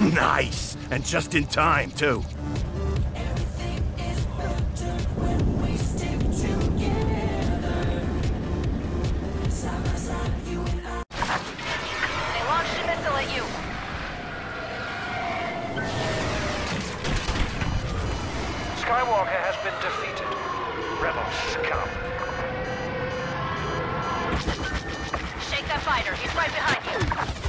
Nice! And just in time, too. They launched a missile at you. Skywalker has been defeated. Rebels succumb. Shake that fighter. He's right behind you.